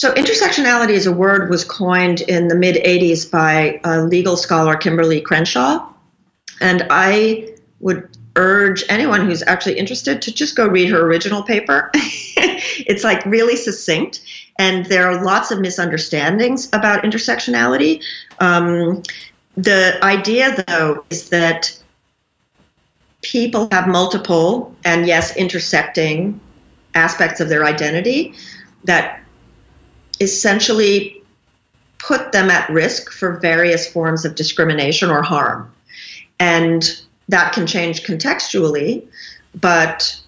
So, intersectionality as a word was coined in the mid 80s by a legal scholar, Kimberlé Crenshaw. And I would urge anyone who's actually interested to just go read her original paper. it's like really succinct, and there are lots of misunderstandings about intersectionality. Um, the idea, though, is that people have multiple and, yes, intersecting aspects of their identity that essentially put them at risk for various forms of discrimination or harm. And that can change contextually, but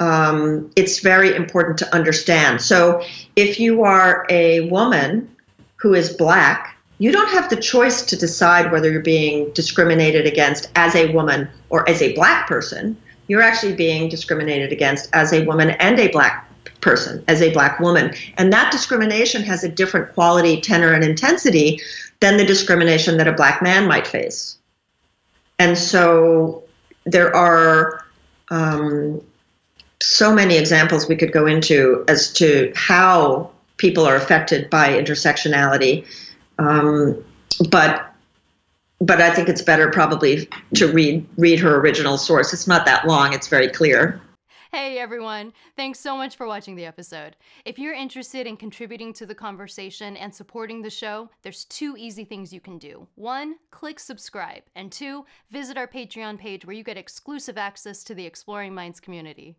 um, it's very important to understand. So if you are a woman who is black, you don't have the choice to decide whether you're being discriminated against as a woman or as a black person. You're actually being discriminated against as a woman and a black person, as a black woman. And that discrimination has a different quality, tenor, and intensity than the discrimination that a black man might face. And so there are um, so many examples we could go into as to how people are affected by intersectionality. Um, but but I think it's better probably to read read her original source. It's not that long; it's very clear. Hey everyone, thanks so much for watching the episode. If you're interested in contributing to the conversation and supporting the show, there's two easy things you can do. One, click subscribe, and two, visit our Patreon page where you get exclusive access to the Exploring Minds community.